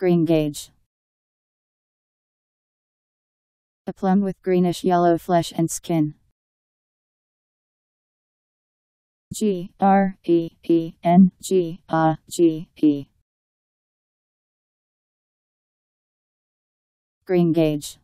Greengage, A plum with greenish yellow flesh and skin. G R E E N G A G E. Greengage.